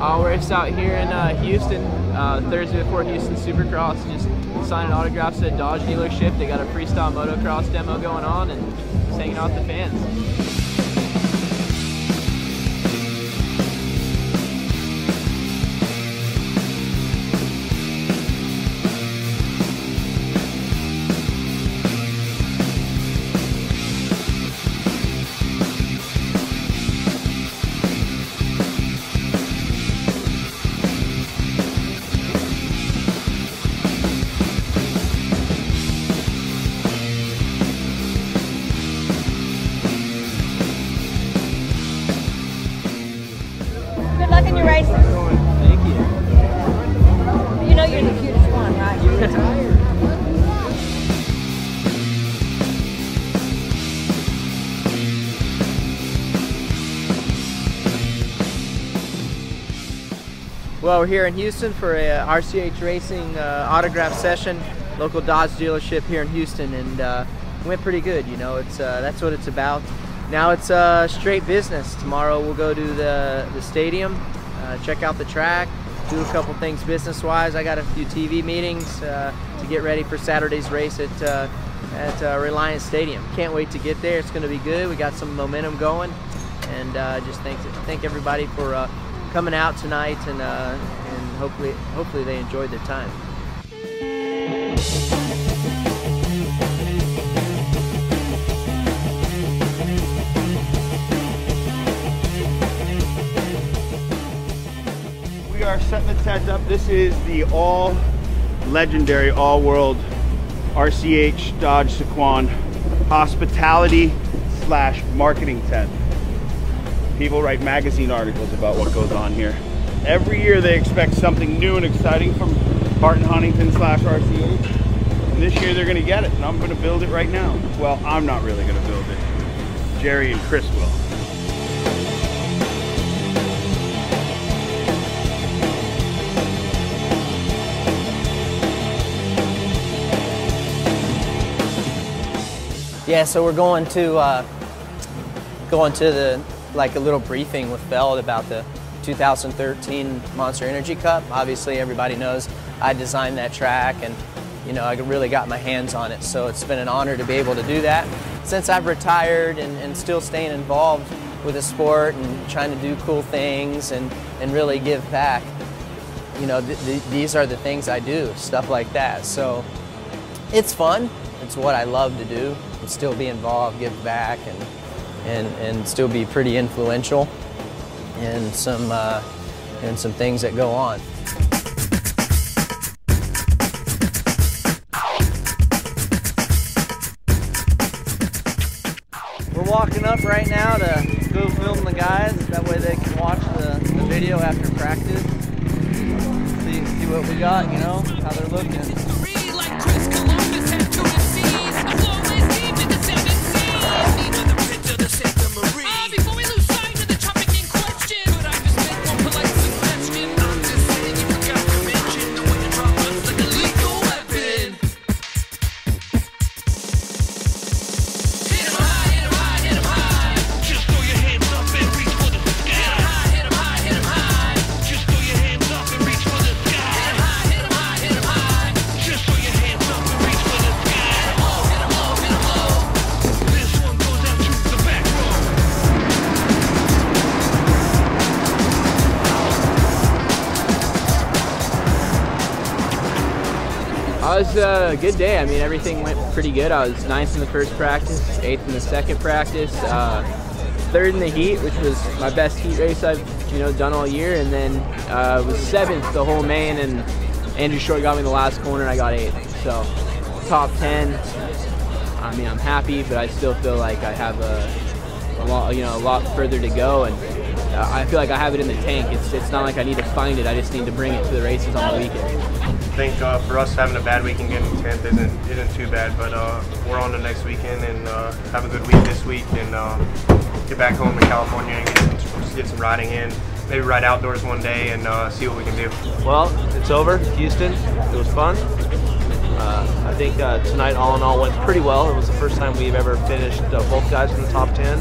I'll race out here in uh, Houston uh, Thursday before Houston Supercross. Just signing autographs at Dodge dealership. They got a freestyle motocross demo going on and just hanging out with the fans. Good luck in your races. Thank you. You know you're the cutest one, right? You're retired. Well, we're here in Houston for a uh, RCH Racing uh, autograph session, local Dodge dealership here in Houston, and uh, went pretty good. You know, it's uh, that's what it's about. Now it's uh, straight business. Tomorrow we'll go to the the stadium, uh, check out the track, do a couple things business-wise. I got a few TV meetings uh, to get ready for Saturday's race at uh, at uh, Reliant Stadium. Can't wait to get there. It's going to be good. We got some momentum going, and uh, just thank thank everybody for coming out tonight, and and hopefully hopefully they enjoyed their time. Tent up. This is the all legendary, all world RCH Dodge Sycuan hospitality slash marketing tent. People write magazine articles about what goes on here. Every year they expect something new and exciting from Hart and Huntington slash RCH. And this year they're gonna get it, and I'm gonna build it right now. Well, I'm not really gonna build it. Jerry and Chris will. Yeah, so we're going to uh, going to the like a little briefing with Feld about the 2013 Monster Energy Cup. Obviously, everybody knows I designed that track, and you know I really got my hands on it. So it's been an honor to be able to do that. Since I've retired and, and still staying involved with the sport and trying to do cool things and, and really give back, you know, th- th- these are the things I do, stuff like that. So it's fun. It's what I love to do still be involved, give back, and and, and still be pretty influential in some uh, in some things that go on. We're walking up right now to go film the guys. That way they can watch the, the video after practice. See, see what we got, you know, how they're looking. Was a good day. I mean, everything went pretty good. I was ninth in the first practice, eighth in the second practice, uh, third in the heat, which was my best heat race I've you know done all year, and then uh, was seventh the whole main. And Andrew Short got me the last corner, and I got eighth. So top ten. I mean, I'm happy, but I still feel like I have a, a lot, you know, a lot further to go, and uh, I feel like I have it in the tank. It's it's not like I need to find it. I just need to bring it to the races on the weekend. I think uh, for us having a bad weekend getting 10th isn't isn't too bad, but uh, we're on the next weekend and uh, have a good week this week and uh, get back home to California and get some, get some riding in. Maybe ride outdoors one day and uh, see what we can do. Well, it's over. Houston. It was fun. Uh, I think uh, tonight, all in all, went pretty well. It was the first time we've ever finished uh, both guys in the top 10.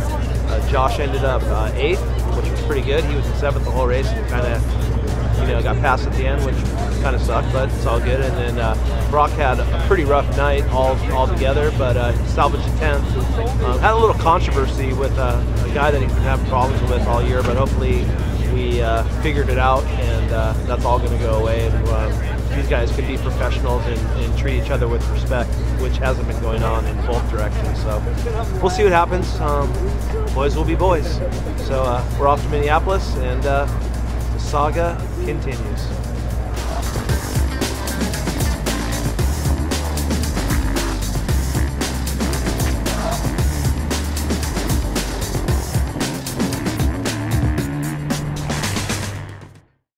Uh, Josh ended up uh, eighth, which was pretty good. He was in seventh the whole race and kind of, you know, got passed at the end, which kind of sucked, but it's all good. And then uh, Broc had a pretty rough night all, all together, but uh, salvaged a 10th. Um, had a little controversy with uh, a guy that he's been having problems with all year, but hopefully we uh, figured it out, and uh, that's all going to go away. And um, these guys can be professionals and, and, treat each other with respect, which hasn't been going on in both directions. So we'll see what happens. Um, boys will be boys. So uh, we're off to Minneapolis, and uh, the saga continues.